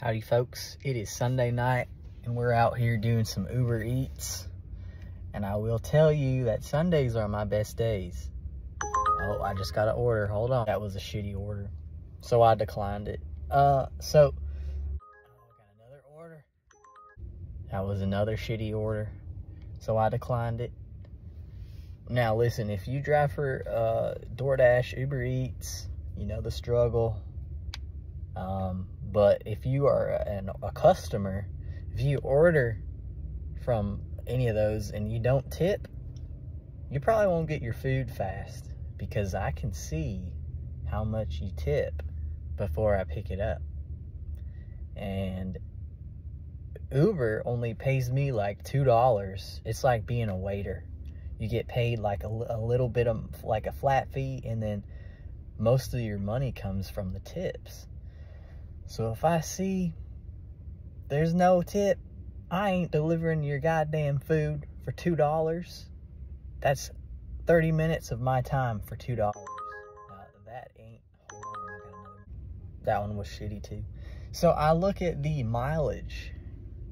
Howdy folks, it is Sunday night and we're out here doing some Uber Eats. And I will tell you that Sundays are my best days. Oh, I just got an order, hold on. That was a shitty order, so I declined it. Uh, so, got another order. That was another shitty order, so I declined it. Now listen, if you drive for uh, DoorDash, Uber Eats, you know the struggle. Um, but if you are an, a customer, if you order from any of those and you don't tip, you probably won't get your food fast because I can see how much you tip before I pick it up. And Uber only pays me like $2. It's like being a waiter. You get paid like a, a little bit of like a flat fee and then most of your money comes from the tips. So if I see there's no tip, I ain't delivering your goddamn food for $2. That's 30 minutes of my time for $2. Now, uh, that ain't, got that one was shitty too. So I look at the mileage,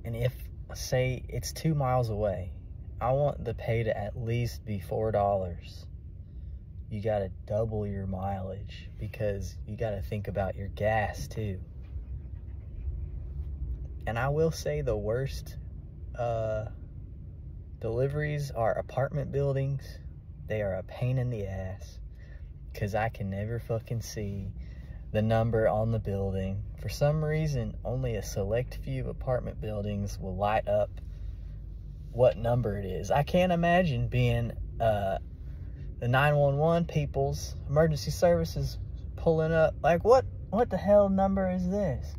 and if, say, it's two miles away, I want the pay to at least be $4. You gotta double your mileage because you gotta think about your gas too. And I will say the worst uh, deliveries are apartment buildings. They are a pain in the ass because I can never fucking see the number on the building. For some reason, only a select few apartment buildings will light up what number it is. I can't imagine being uh, the 911 people's emergency services pulling up like what what the hell number is this?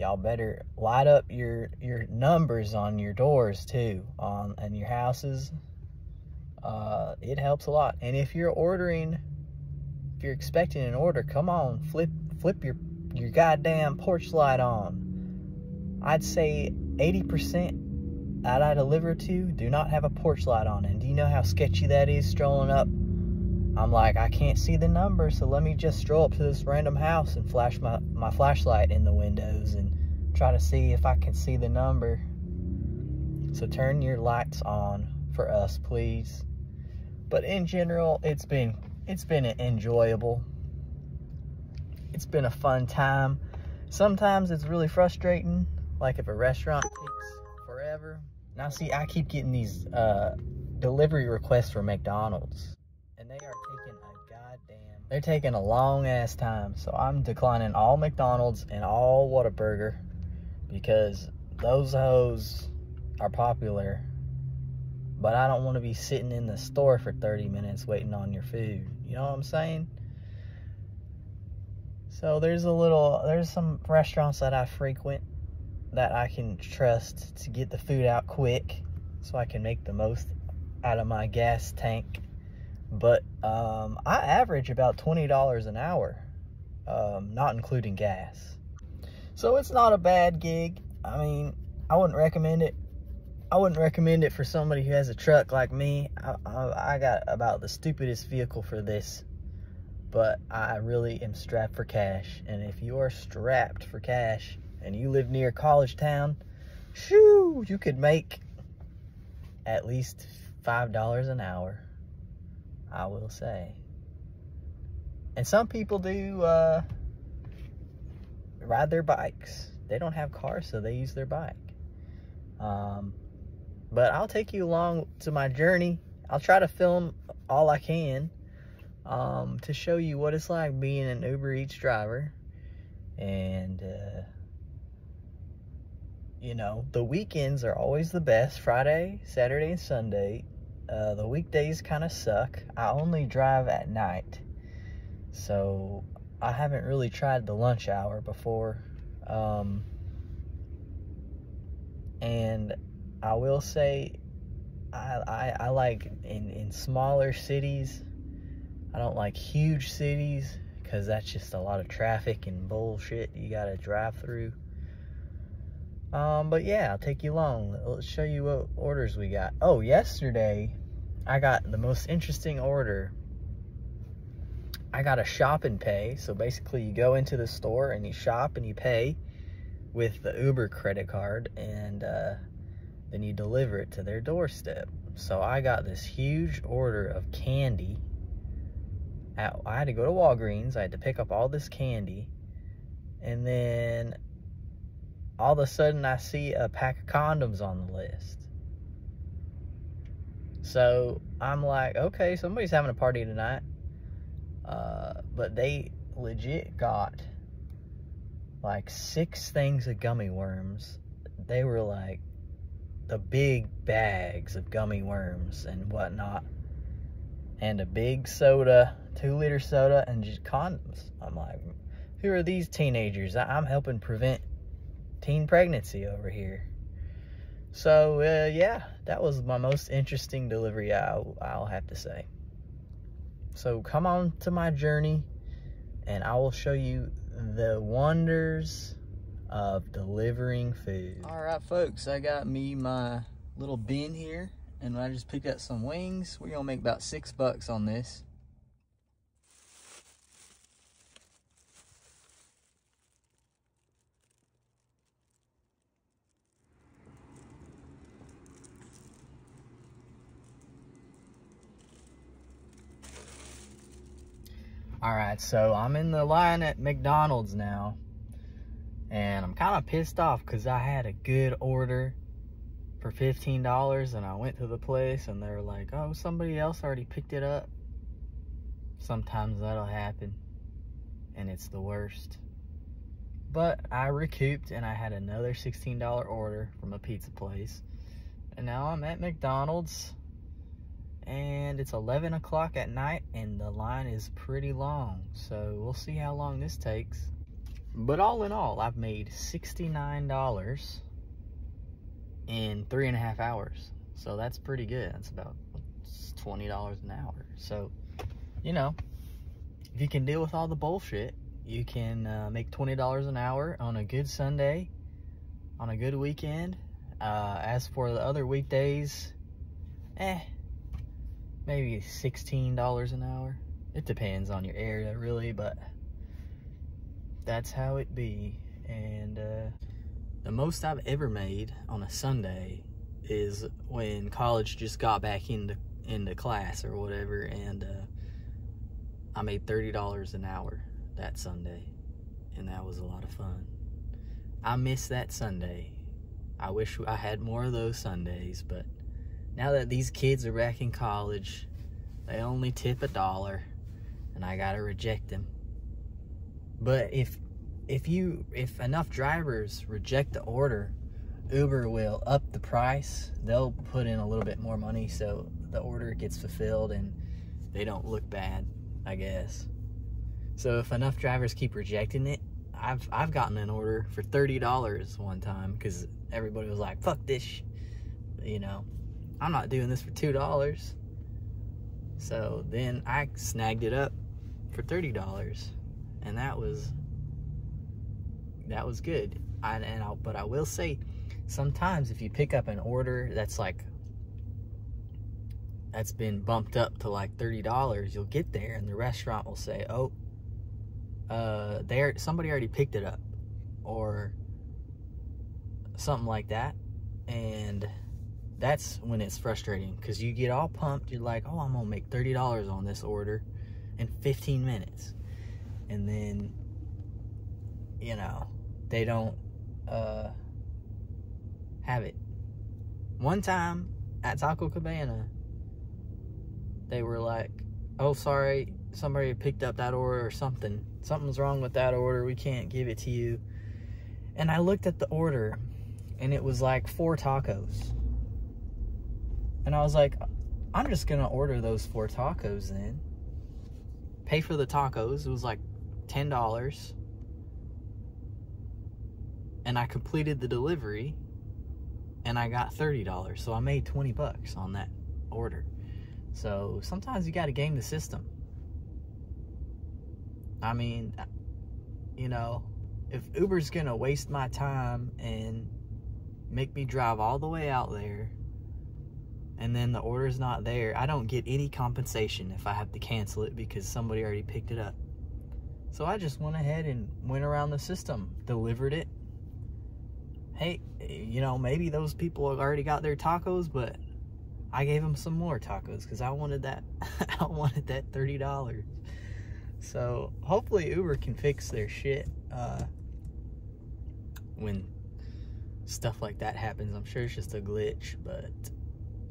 Y'all better light up your your numbers on your doors too on and your houses. Uh, it helps a lot. And if you're ordering if you're expecting an order come on flip flip your your goddamn porch light on. I'd say 80 percent that i deliver to do not have a porch light on. And do you know how sketchy that is strolling up I'm like, I can't see the number, so let me just stroll up to this random house and flash my, my flashlight in the windows and try to see if I can see the number. So turn your lights on for us, please. But in general, it's been it's been enjoyable. It's been a fun time. Sometimes it's really frustrating, like if a restaurant takes forever. Now see, I keep getting these uh, delivery requests for McDonald's they are taking a goddamn, they're taking a long ass time. So I'm declining all McDonald's and all Whataburger because those hoes are popular. But I don't want to be sitting in the store for 30 minutes waiting on your food. You know what I'm saying? So there's a little, there's some restaurants that I frequent that I can trust to get the food out quick so I can make the most out of my gas tank but um, I average about $20 an hour, um, not including gas. So it's not a bad gig. I mean, I wouldn't recommend it. I wouldn't recommend it for somebody who has a truck like me. I, I, I got about the stupidest vehicle for this, but I really am strapped for cash. And if you are strapped for cash and you live near college town, shoo, you could make at least $5 an hour. I will say. And some people do uh, ride their bikes. They don't have cars, so they use their bike. Um, but I'll take you along to my journey. I'll try to film all I can um, to show you what it's like being an Uber Eats driver. And, uh, you know, the weekends are always the best. Friday, Saturday, and Sunday uh, the weekdays kind of suck. I only drive at night. So I haven't really tried the lunch hour before. Um, and I will say, I, I, I like in, in smaller cities, I don't like huge cities because that's just a lot of traffic and bullshit you got to drive through. Um, but yeah, I'll take you along. Let's show you what orders we got. Oh, yesterday I got the most interesting order. I got a shop and pay. So basically you go into the store and you shop and you pay. with the Uber credit card and uh, then you deliver it to their doorstep. So I got this huge order of candy. At, I had to go to Walgreens. I had to pick up all this candy. And then all of a sudden I see a pack of condoms on the list. So I'm like, okay, somebody's having a party tonight. Uh, but they legit got like six things of gummy worms. They were like the big bags of gummy worms and whatnot. And a big soda, two liter soda, and just condoms. I'm like, who are these teenagers? I'm helping prevent teen pregnancy over here. So, uh, yeah, that was my most interesting delivery, I'll, I'll have to say. So, come on to my journey, and I will show you the wonders of delivering food. All right, folks, I got me my little bin here, and I just picked up some wings. We're gonna make about six bucks on this. All right, so I'm in the line at McDonald's now. And I'm kind of pissed off because I had a good order for $15 and I went to the place and they're like, oh, somebody else already picked it up. Sometimes that'll happen and it's the worst. But I recouped and I had another $16 order from a pizza place. And now I'm at McDonald's and it's 11 o'clock at night and the line is pretty long. So we'll see how long this takes. But all in all I've made $69 in three and a half hours. So that's pretty good. That's about $20 an hour. So you know if you can deal with all the bullshit you can uh, make $20 an hour on a good Sunday on a good weekend. Uh, as for the other weekdays eh maybe $16 an hour. It depends on your area, really, but that's how it be. And uh, the most I've ever made on a Sunday is when college just got back into into class or whatever, and uh, I made $30 an hour that Sunday, and that was a lot of fun. I miss that Sunday. I wish I had more of those Sundays, but now that these kids are back in college, they only tip a dollar and I gotta reject them. But if if you if enough drivers reject the order, Uber will up the price. They'll put in a little bit more money so the order gets fulfilled and they don't look bad, I guess. So if enough drivers keep rejecting it, I've I've gotten an order for thirty dollars one time because everybody was like, "Fuck this," you know. I'm not doing this for $2. So then I snagged it up for $30 and that was that was good. I, and I, but I will say sometimes if you pick up an order that's like that's been bumped up to like $30, you'll get there and the restaurant will say, "Oh, uh there somebody already picked it up." Or something like that. And that's when it's frustrating because you get all pumped. You're like, oh, I'm gonna make $30 on this order in 15 minutes. And then, you know, they don't uh, have it. One time at Taco Cabana, they were like, oh, sorry, somebody picked up that order or something. Something's wrong with that order. We can't give it to you. And I looked at the order and it was like four tacos and I was like, I'm just gonna order those four tacos then. Pay for the tacos. It was like ten dollars. And I completed the delivery and I got thirty dollars. So I made twenty bucks on that order. So sometimes you gotta game the system. I mean, you know, if Uber's gonna waste my time and make me drive all the way out there and then the order's not there, I don't get any compensation if I have to cancel it because somebody already picked it up. So I just went ahead and went around the system, delivered it, hey, you know, maybe those people already got their tacos, but I gave them some more tacos because I wanted that. I wanted that thirty dollars. So hopefully Uber can fix their shit uh, when stuff like that happens. I'm sure it's just a glitch, but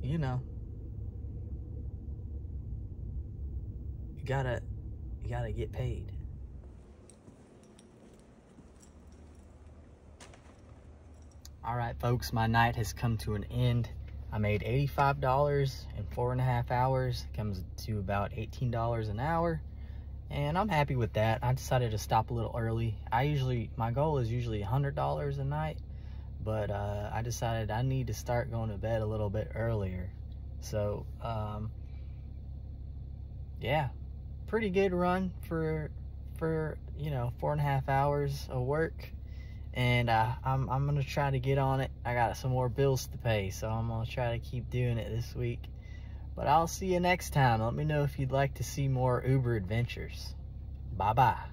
you know, you gotta you gotta get paid. All right, folks, my night has come to an end. I made $85 in four and a half hours. Comes to about $18 an hour. And I'm happy with that. I decided to stop a little early. I usually, my goal is usually $100 a night. But uh, I decided I need to start going to bed a little bit earlier. So, um, yeah, pretty good run for, for, you know, four and a half hours of work. And uh, I'm, I'm gonna try to get on it. I got some more bills to pay so I'm gonna try to keep doing it this week. But I'll see you next time. Let me know if you'd like to see more Uber adventures. Bye bye